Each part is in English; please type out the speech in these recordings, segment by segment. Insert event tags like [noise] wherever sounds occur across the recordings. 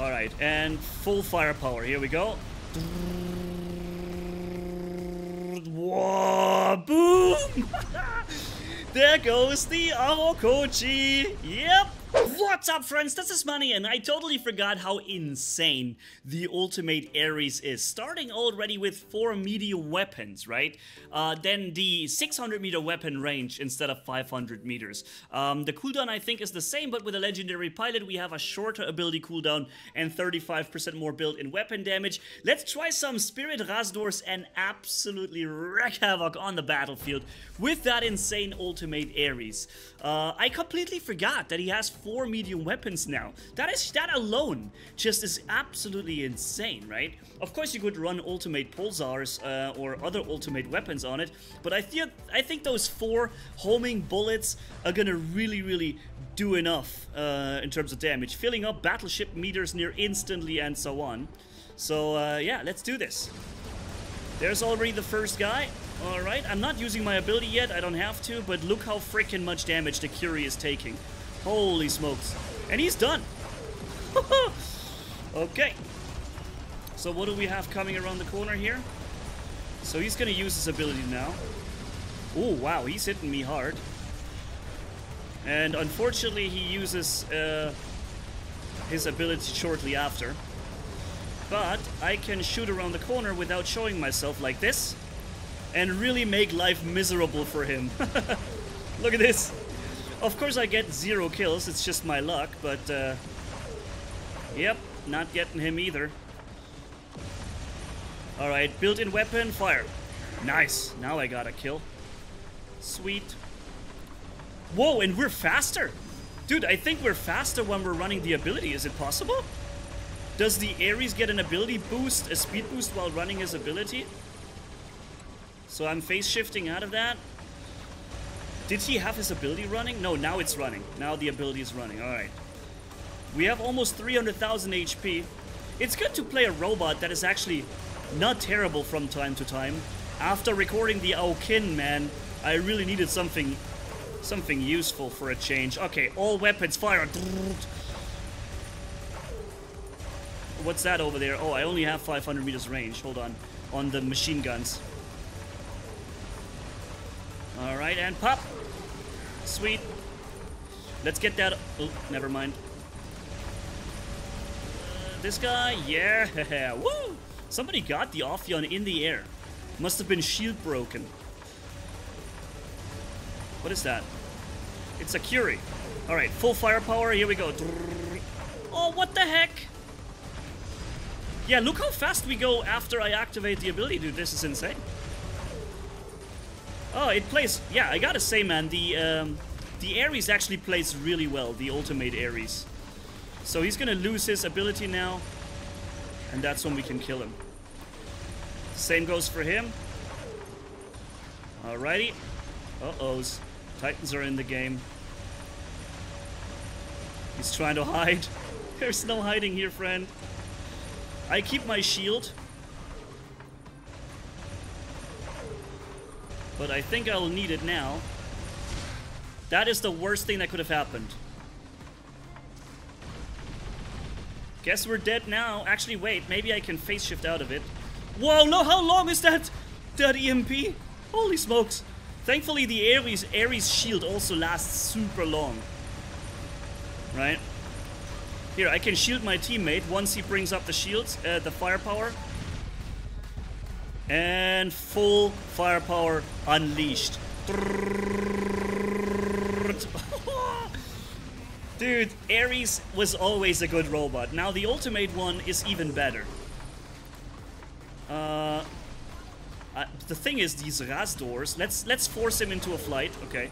Alright, and full firepower. Here we go. Whoa, boom! [laughs] there goes the Orokochi. Yep. What's up friends, this is Manni and I totally forgot how insane the Ultimate Ares is. Starting already with 4 medium weapons, right? Uh, then the 600 meter weapon range instead of 500 meters. Um, the cooldown I think is the same, but with a Legendary Pilot we have a shorter ability cooldown and 35% more built-in weapon damage. Let's try some Spirit Razdors and absolutely wreak havoc on the battlefield with that insane Ultimate Ares. Uh, I completely forgot that he has four medium weapons now. That is that alone just is absolutely insane, right? Of course, you could run ultimate pulsars uh, or other ultimate weapons on it, but I feel I think those four homing bullets are gonna really, really do enough uh, in terms of damage, filling up battleship meters near instantly and so on. So uh, yeah, let's do this. There's already the first guy. Alright, I'm not using my ability yet, I don't have to, but look how freaking much damage the Curie is taking. Holy smokes. And he's done. [laughs] okay. So what do we have coming around the corner here? So he's gonna use his ability now. Oh, wow, he's hitting me hard. And unfortunately, he uses uh, his ability shortly after. But I can shoot around the corner without showing myself like this. And really make life miserable for him. [laughs] Look at this. Of course I get zero kills, it's just my luck, but uh, Yep, not getting him either. Alright, built-in weapon, fire. Nice, now I got a kill. Sweet. Whoa, and we're faster! Dude, I think we're faster when we're running the ability, is it possible? Does the Ares get an ability boost, a speed boost while running his ability? So I'm phase shifting out of that. Did he have his ability running? No, now it's running. Now the ability is running. Alright. We have almost 300,000 HP. It's good to play a robot that is actually not terrible from time to time. After recording the Ao Qin, man, I really needed something something useful for a change. Okay, all weapons fire. What's that over there? Oh, I only have 500 meters range. Hold on. On the machine guns. Alright, and pop. Sweet. Let's get that... Oh, never mind. Uh, this guy? Yeah. [laughs] Woo! Somebody got the Ophion in the air. Must have been shield broken. What is that? It's a Curie. Alright, full firepower. Here we go. Oh, what the heck? Yeah, look how fast we go after I activate the ability, dude. This is insane. Oh, it plays... Yeah, I gotta say, man, the, um, the Ares actually plays really well, the Ultimate Ares. So he's gonna lose his ability now, and that's when we can kill him. Same goes for him. Alrighty. Uh-ohs. Titans are in the game. He's trying to [laughs] hide. There's no hiding here, friend. I keep my shield. But I think I'll need it now. That is the worst thing that could have happened. Guess we're dead now. Actually, wait. Maybe I can phase shift out of it. Whoa, no, how long is that? That EMP? Holy smokes. Thankfully, the Ares, Ares shield also lasts super long. Right? Here, I can shield my teammate once he brings up the shields, uh, the firepower. And full firepower unleashed. [laughs] Dude, Ares was always a good robot. Now the ultimate one is even better. Uh, uh, the thing is, these Razdors, let's let's force him into a flight, okay.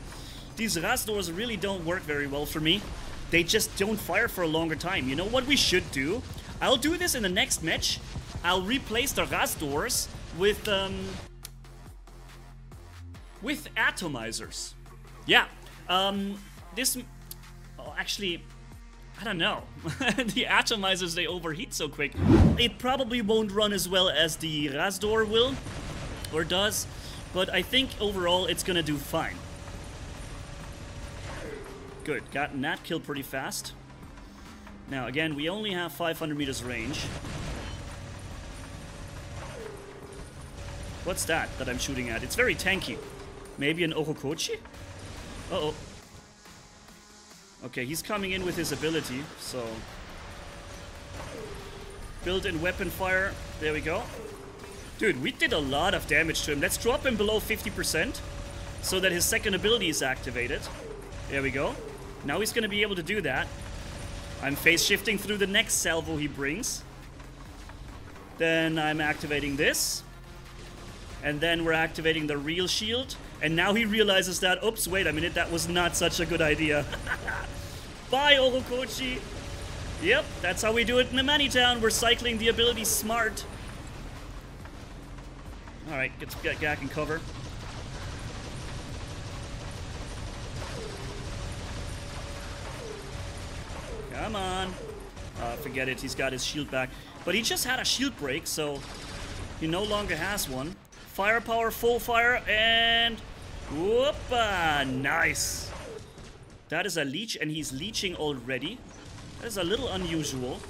These Razdors really don't work very well for me. They just don't fire for a longer time. You know what we should do? I'll do this in the next match. I'll replace the Razdors with um with atomizers. Yeah. Um this oh, actually I don't know. [laughs] the atomizers they overheat so quick. It probably won't run as well as the Razdor will or does, but I think overall it's gonna do fine. Good, gotten that kill pretty fast. Now, again, we only have 500 meters range. What's that that I'm shooting at? It's very tanky. Maybe an Orokochi? Uh-oh. Okay, he's coming in with his ability, so... Built-in weapon fire. There we go. Dude, we did a lot of damage to him. Let's drop him below 50% so that his second ability is activated. There we go. Now he's going to be able to do that. I'm phase shifting through the next salvo he brings. Then I'm activating this. And then we're activating the real shield. And now he realizes that, oops, wait a minute, that was not such a good idea. [laughs] Bye, Orokochi. Yep, that's how we do it in the Manitown. We're cycling the ability smart. Alright, get, get Gak in cover. Come on. Uh, forget it, he's got his shield back. But he just had a shield break, so he no longer has one. Firepower, full fire, and... Whoopa! Nice! That is a leech, and he's leeching already. That is a little unusual.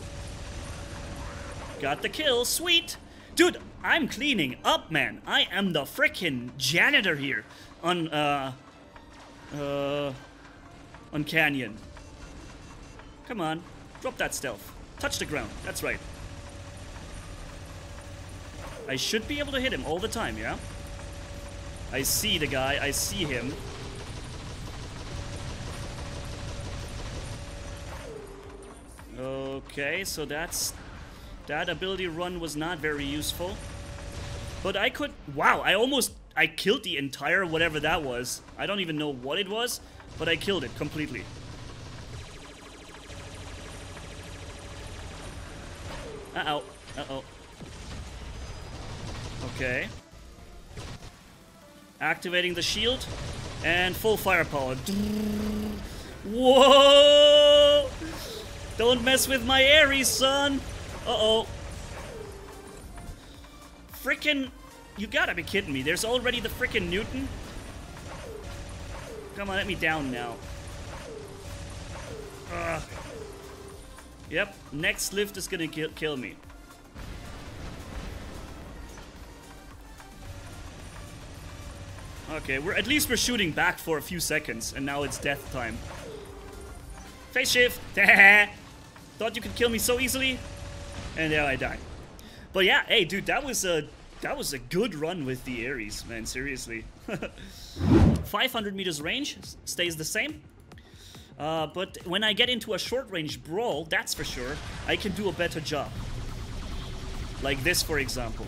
Got the kill, sweet! Dude, I'm cleaning up, man. I am the freaking janitor here on, uh... Uh... On Canyon. Come on, drop that stealth. Touch the ground, that's right. I should be able to hit him all the time, yeah? I see the guy, I see him. Okay, so that's... That ability run was not very useful. But I could... Wow, I almost... I killed the entire whatever that was. I don't even know what it was, but I killed it completely. Uh-oh. Uh-oh. Okay. Activating the shield. And full firepower. Whoa! Don't mess with my Ares, son! Uh-oh. Frickin' You gotta be kidding me. There's already the frickin' Newton? Come on, let me down now. Ugh. Yep, next lift is gonna kill, kill me. Okay, we're at least we're shooting back for a few seconds, and now it's death time. Phase shift! [laughs] Thought you could kill me so easily? And there I die. But yeah, hey dude, that was a that was a good run with the Ares, man, seriously. [laughs] 500 meters range stays the same. Uh, but when I get into a short range brawl, that's for sure, I can do a better job. Like this, for example.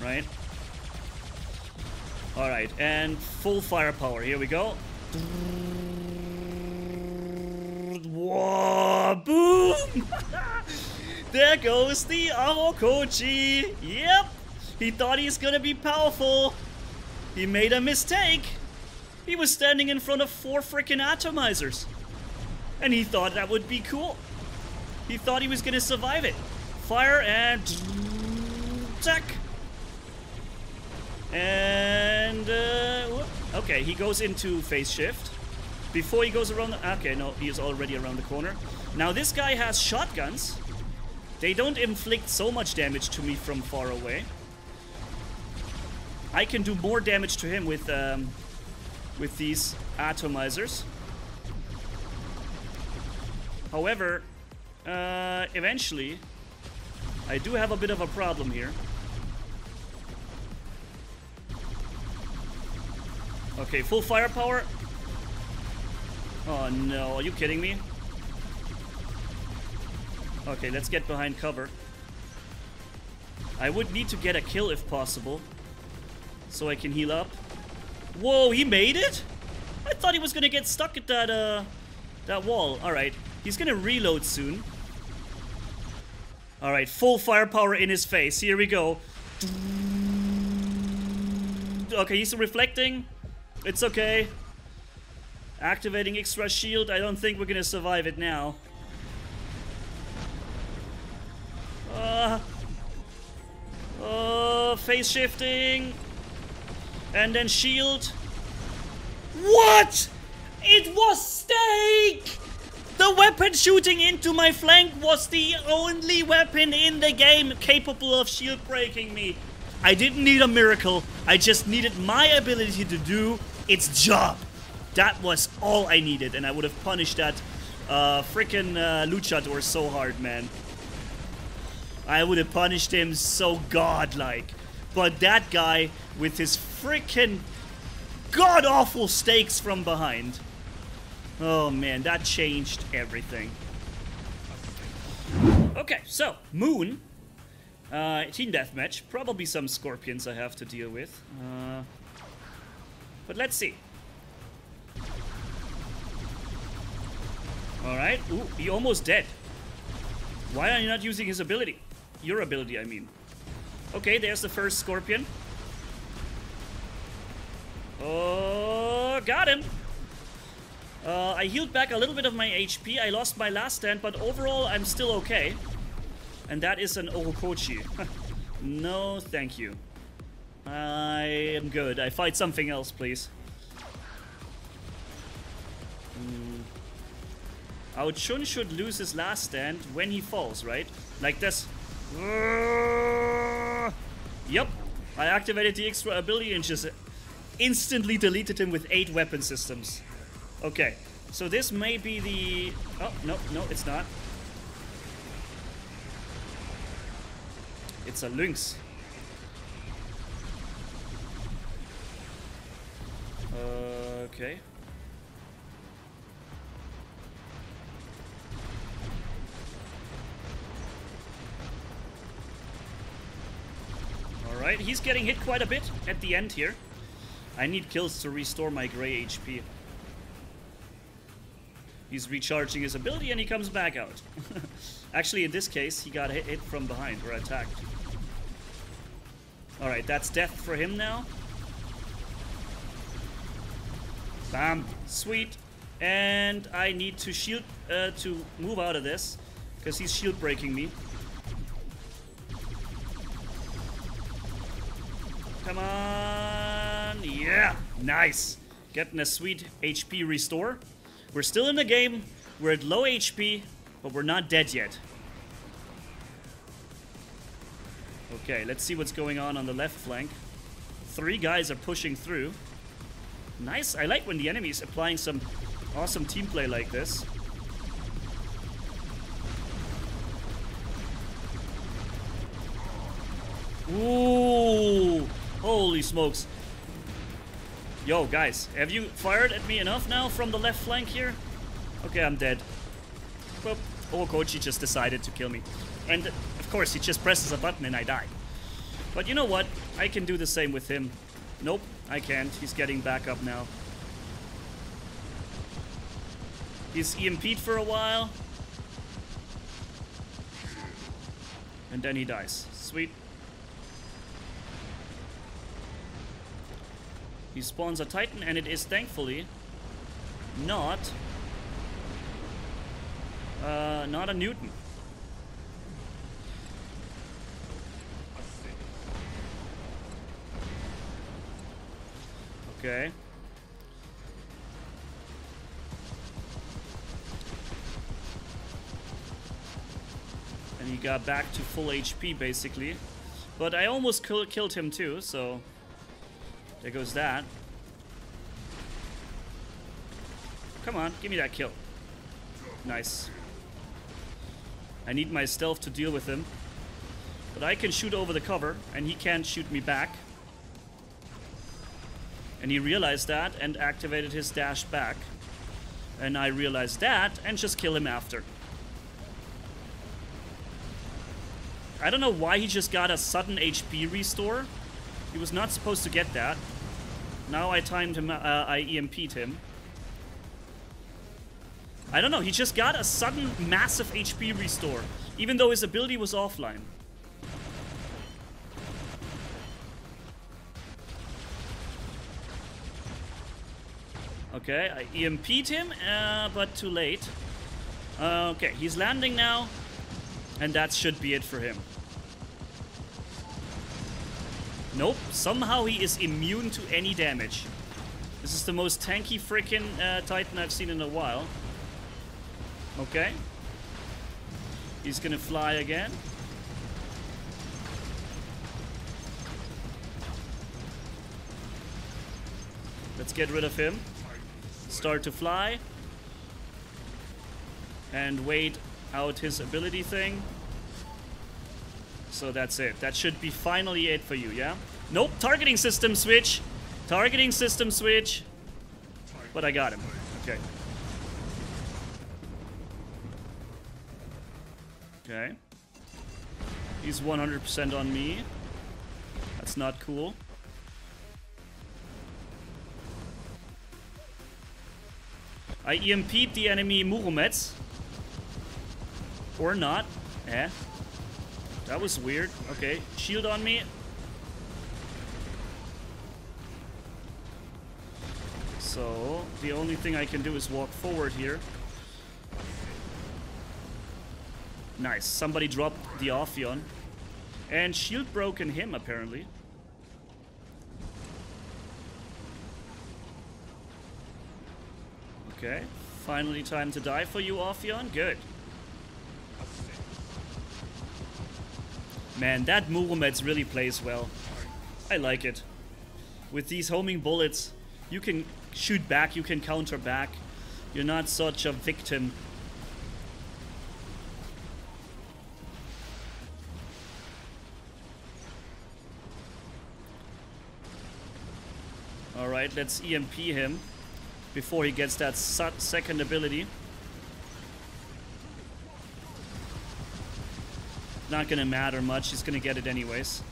Right? Alright, and full firepower. Here we go. Whoa, boom! [laughs] there goes the Orokochi! Yep! He thought he's gonna be powerful. He made a mistake. He was standing in front of four freaking atomizers. And he thought that would be cool. He thought he was gonna survive it. Fire and... Attack! Okay, he goes into phase shift. Before he goes around the... Okay, no, he is already around the corner. Now this guy has shotguns. They don't inflict so much damage to me from far away. I can do more damage to him with um, with these atomizers. However, uh, eventually, I do have a bit of a problem here. Okay, full firepower. Oh no, are you kidding me? Okay, let's get behind cover. I would need to get a kill if possible. So I can heal up. Whoa, he made it? I thought he was gonna get stuck at that, uh, that wall. Alright, he's gonna reload soon. Alright, full firepower in his face. Here we go. Okay, he's reflecting. It's okay. Activating extra shield. I don't think we're gonna survive it now. Uh, uh, phase shifting. And then shield. What? It was Stake! The weapon shooting into my flank was the only weapon in the game capable of shield breaking me. I didn't need a miracle. I just needed my ability to do its job. That was all I needed, and I would have punished that uh, freaking uh, luchador so hard, man. I would have punished him so godlike. But that guy with his freaking god-awful stakes from behind. Oh man, that changed everything. Okay, so, Moon. Uh, team deathmatch. Probably some scorpions I have to deal with. Uh, but let's see. Alright. Ooh, he almost dead. Why are you not using his ability? Your ability, I mean. Okay, there's the first scorpion. Oh, got him. Uh, I healed back a little bit of my HP. I lost my last stand, but overall, I'm still okay. And that is an Orokochi. [laughs] no, thank you. I am good. I fight something else, please. Mm. Ao Jun should lose his last stand when he falls, right? Like this. Yep. I activated the extra ability and just instantly deleted him with 8 weapon systems. Okay, so this may be the... Oh, no, no, it's not. It's a lynx. Okay. Alright, he's getting hit quite a bit at the end here. I need kills to restore my gray HP. He's recharging his ability and he comes back out. [laughs] Actually, in this case, he got hit, hit from behind or attacked. Alright, that's death for him now. Bam. Sweet. And I need to shield uh, to move out of this because he's shield breaking me. Come on. Yeah. Nice. Getting a sweet HP restore. We're still in the game. We're at low HP, but we're not dead yet. Okay, let's see what's going on on the left flank. Three guys are pushing through. Nice. I like when the enemy is applying some awesome team play like this. Ooh! Holy smokes. Yo, guys, have you fired at me enough now from the left flank here? Okay, I'm dead. Well, Orokochi just decided to kill me. And, of course, he just presses a button and I die. But you know what? I can do the same with him. Nope, I can't. He's getting back up now. He's EMP'd for a while. And then he dies. Sweet. He spawns a Titan and it is thankfully not uh, not a Newton. Okay. And he got back to full HP basically. But I almost killed him too, so there goes that. Come on, give me that kill. Nice. I need my stealth to deal with him. But I can shoot over the cover, and he can't shoot me back. And he realized that and activated his dash back. And I realized that and just kill him after. I don't know why he just got a sudden HP restore. He was not supposed to get that. Now I timed him, uh, I EMP'd him. I don't know, he just got a sudden massive HP restore, even though his ability was offline. Okay, I EMP'd him, uh, but too late. Uh, okay, he's landing now, and that should be it for him. Nope, somehow he is immune to any damage. This is the most tanky freaking uh, Titan I've seen in a while. Okay. He's gonna fly again. Let's get rid of him. Start to fly. And wait out his ability thing. So that's it. That should be finally it for you, yeah? Nope, targeting system switch. Targeting system switch. But I got him. Okay. Okay. He's 100% on me. That's not cool. I EMP'd the enemy Muromets. Or not. Eh. That was weird. Okay, shield on me. So, the only thing I can do is walk forward here. Nice. Somebody dropped the Ophion. And shield broken him, apparently. Okay. Finally time to die for you, Ophion. Good. Man, that Muromets really plays well. I like it. With these homing bullets, you can shoot back, you can counter back. You're not such a victim. Alright, let's EMP him before he gets that second ability. Not gonna matter much, he's gonna get it anyways.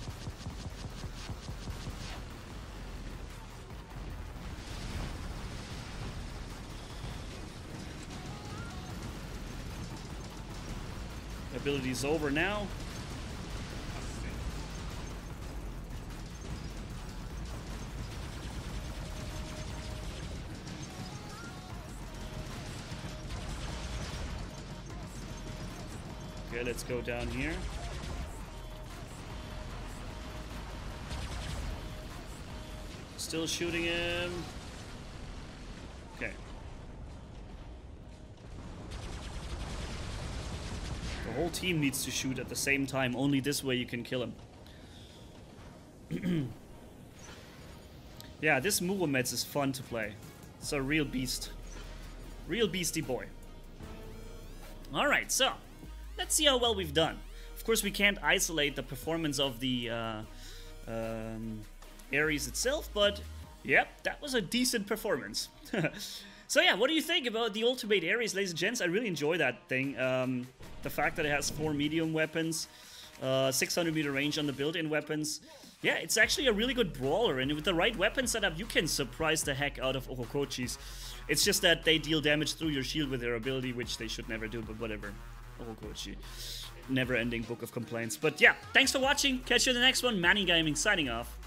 Ability's over now. Okay, let's go down here. Still shooting him. Okay. The whole team needs to shoot at the same time. Only this way you can kill him. [clears throat] yeah, this Muromets is fun to play. It's a real beast. Real beastie boy. Alright, so let's see how well we've done. Of course, we can't isolate the performance of the uh, um, Ares itself, but yep, that was a decent performance. [laughs] so yeah, what do you think about the Ultimate Ares, ladies and gents? I really enjoy that thing. Um, the fact that it has four medium weapons, uh, 600 meter range on the built-in weapons. Yeah, it's actually a really good brawler, and with the right weapon setup, you can surprise the heck out of Orokochis. It's just that they deal damage through your shield with their ability, which they should never do, but whatever. Orokochi. Never ending book of complaints. But yeah, thanks for watching. Catch you in the next one. Manni Gaming signing off.